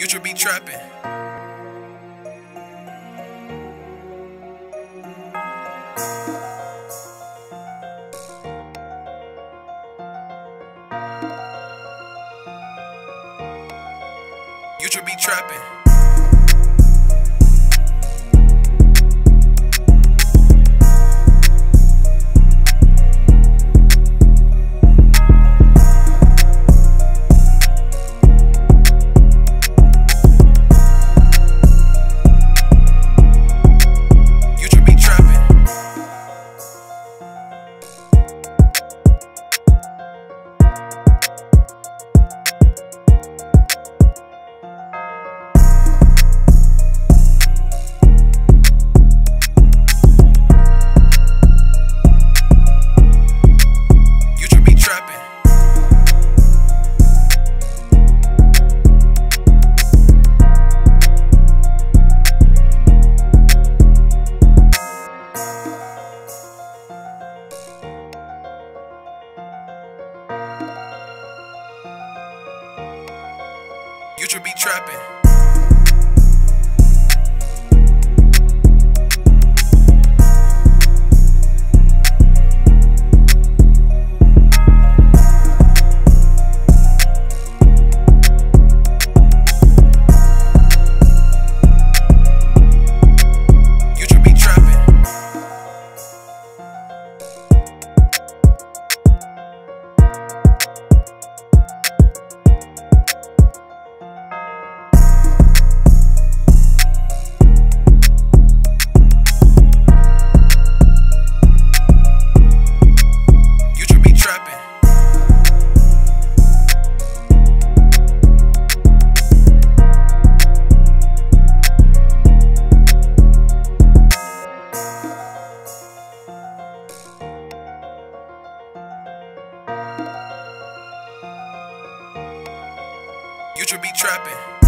You should be trapping. You should be trapping. Should be trapping. You should be trapping.